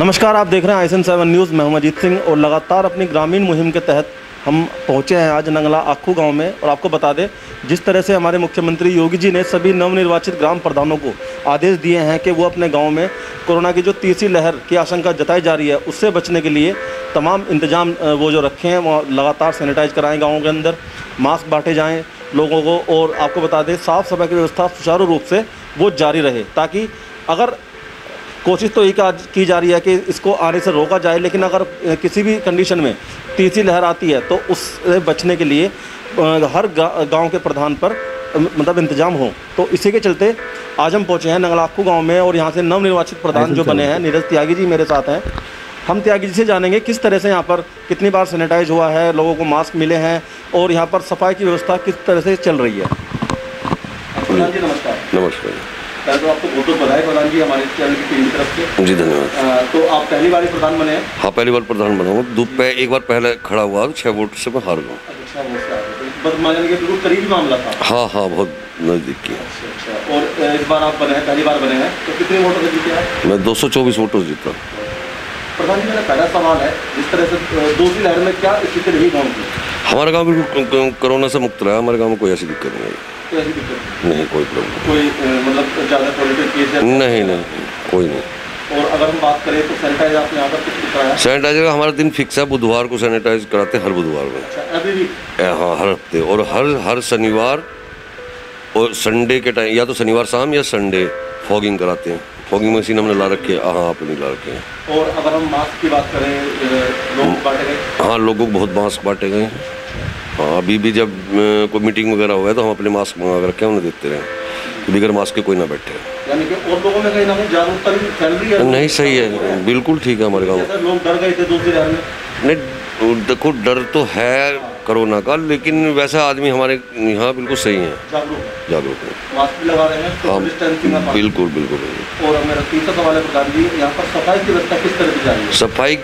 नमस्कार, आप देख रहे हैं आईसन सेवन न्यूज़। मैं अजीत सिंह और लगातार अपनी ग्रामीण मुहिम के तहत हम पहुँचे हैं आज नंगला आखू गाँव में। और आपको बता दें, जिस तरह से हमारे मुख्यमंत्री योगी जी ने सभी नवनिर्वाचित ग्राम प्रधानों को आदेश दिए हैं कि वो अपने गाँव में कोरोना की जो तीसरी लहर की आशंका जताई जा रही है, उससे बचने के लिए तमाम इंतज़ाम वो जो रखे हैं, वो लगातार सैनिटाइज कराएँ गाँव के अंदर, मास्क बांटे जाएँ लोगों को। और आपको बता दें, साफ़ सफ़ाई की व्यवस्था सुचारू रूप से वो जारी रहे, ताकि अगर कोशिश तो ये की जा रही है कि इसको आने से रोका जाए लेकिन अगर किसी भी कंडीशन में तीसरी लहर आती है तो उससे बचने के लिए हर गाँव के प्रधान पर मतलब इंतज़ाम हो। तो इसी के चलते आज हम पहुँचे हैं नंगलाखू गाँव में और यहाँ से नवनिर्वाचित प्रधान जो बने हैं नीरज त्यागी जी मेरे साथ हैं। हम त्यागी जी से जानेंगे किस तरह से यहाँ पर कितनी बार सैनिटाइज हुआ है लोगों को मास्क मिले हैं और यहाँ पर सफ़ाई की व्यवस्था किस तरह से चल रही है। नमस्कार। नमस्कार। पहले तो आपको बहुत बहुत बधाई प्रधान जी हमारे चैनल की टीम की तरफ़ से। जी धन्यवाद। तो आप पहली बार ही प्रधान बने हैं? हाँ पहली बार प्रधान बना हूँ। दो पे एक बार पहले खड़ा हुआ तो छः वोट से मैं हार गया अच्छा से। तो बिल्कुल करीबी मामला था। हाँ हाँ बहुत नज़दीक की अच्छा अच्छा और इस बार आप बने हैं पहली बार बने हैं। तो कितने वोटों से जीते हैं? मैं 224 वोटों से जीता प्रधान जी मेरा पहला सवाल है जिस तरह से दूसरी लहर में क्या स्थिति रही गाँव की? हमारा गाँव बिल्कुल कोरोना से मुक्त रहा है हमारे गाँव में कोई ऐसी दिक्कत नहीं है। नहीं कोई प्रॉब्लम कोई मतलब ज़्यादा पॉजिटिव केस नहीं नहीं कोई नहीं। और अगर हम बात करें तो सैनिटाइज आपने यहाँ पर किस कराया सैनिटाइजर का हमारा दिन फिक्स है बुधवार को सैनिटाइज कराते हैं हर बुधवार में। अच्छा हाँ हर हफ़्ते। और हर हर शनिवार और संडे के टाइम या तो शनिवार शाम या संडे फॉगिंग कराते हैं। फॉगिंग मशीन हमने ला रखी है। हाँ अपनी ला रखे हैं। और अगर हम मास्क की बात करें लोग बांटे गए। हाँ लोगों को बहुत मास्क बांटे गए हैं। हाँ अभी भी जब कोई मीटिंग वगैरह हुआ है तो हम अपने मास्क मंगा रखे हैं उन्हें देते रहे। बगैर मास्क के कोई ना बैठे। यानी कि और लोगों में कहीं ना कहीं जागरूकता भी फैल रही है। नहीं सही है। बिल्कुल ठीक है हमारे गाँव। लोग डर गए थे दूसरी नहीं देखो डर तो है कोरोना का लेकिन वैसा आदमी हमारे यहाँ बिल्कुल सही है। जागरूक। है। है हैं तो हाँ। पालन। बिल्कुल बिल्कुल। और मेरा तीसरा सवाल है प्रधान जी यहाँ पर सफ़ाई की व्यवस्था किस तरह की जा रही है? सफ़ाई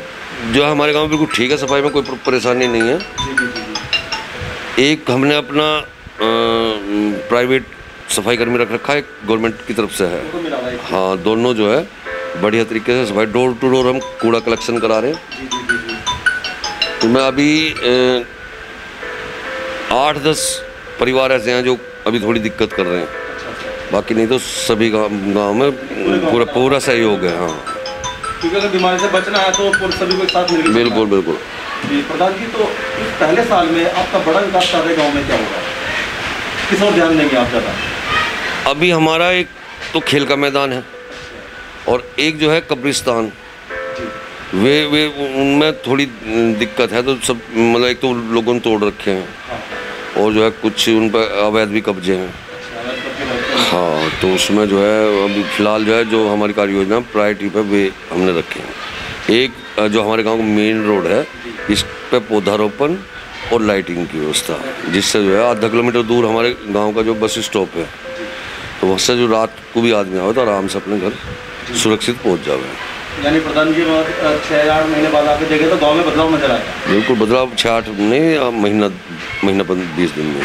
जो है हमारे गाँव में बिल्कुल ठीक है सफ़ाई में कोई परेशानी नहीं है। जी जी जी जी। एक हमने अपना प्राइवेट सफ़ाई कर्मी रख रखा है गवर्नमेंट की तरफ़ से है। तो है। हाँ दोनों जो है बढ़िया तरीके से सफ़ाई डोर टू डोर हम कूड़ा कलेक्शन करा रहे हैं। तो मैं अभी आठ दस परिवार ऐसे हैं जो अभी थोड़ी दिक्कत कर रहे हैं। बाकी नहीं तो सभी गाँव में पूरा पूरा सहयोग है हाँ। क्योंकि अगर बीमारी से बचना है तो सभी को एक साथ मिलकर बिल्कुल बिल्कुल। प्रधान जी तो इस पहले साल में आपका बड़ा विकास कार्य गाँव में क्या होगा किस और ध्यान देंगे आप ज़्यादा? अभी हमारा एक तो खेल का मैदान है और एक जो है कब्रिस्तान। वे वे, उनमें थोड़ी दिक्कत है तो सब मतलब एक तो लोगों ने तोड़ रखे हैं। और जो है, कुछ उन पर अवैध भी कब्जे हैं। हैं। तो उसमें जो है, अभी फ़िलहाल जो है, जो हमारी कार्य योजना प्रायोरिटी पे वे हमने रखे हैं। एक, जो हमारे गाँव का मेन रोड है, इस पर पौधारोपण और लाइटिंग की व्यवस्था, जिससे जो है, आधा किलोमीटर दूर हमारे गाँव का जो बस स्टॉप है तो वहाँ से जो रात को भी आदमी आवे तो आराम से अपने घर सुरक्षित पहुँच जावे। यानी प्रधान जी छः आठ महीने बाद आके देखे तो गाँव में बदलाव नज़र आएगा बिल्कुल बदलाव छः आठ नहीं महीना महीना बीस दिन में।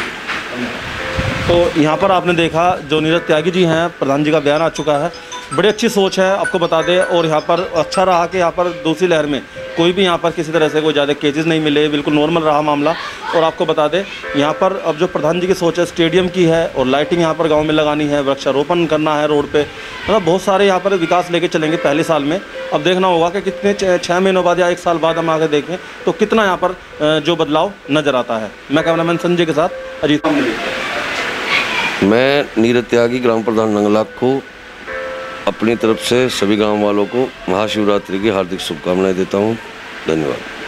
तो यहाँ पर आपने देखा जो नीरज त्यागी जी हैं प्रधान जी का बयान आ चुका है। बड़ी अच्छी सोच है आपको बता दें और यहाँ पर अच्छा रहा कि यहाँ पर दूसरी लहर में कोई भी यहाँ पर किसी तरह से कोई ज़्यादा केसेस नहीं मिले बिल्कुल नॉर्मल रहा मामला। और आपको बता दें यहाँ पर अब जो प्रधान जी की सोच है स्टेडियम की है और लाइटिंग यहाँ पर गाँव में लगानी है वृक्षारोपण करना है रोड पर मतलब बहुत सारे यहाँ पर विकास लेके चलेंगे पहले साल में। अब देखना होगा कि कितने छः महीनों बाद या एक साल बाद हम आगे देखें तो कितना यहाँ पर जो बदलाव नज़र आता है। मैं कैमरामैन संजय के साथ अजीत मैं नीरज त्यागी, ग्राम प्रधान नंगलाख को अपनी तरफ़ से सभी गाँव वालों को महाशिवरात्रि की हार्दिक शुभकामनाएँ देता हूँ। धन्यवाद।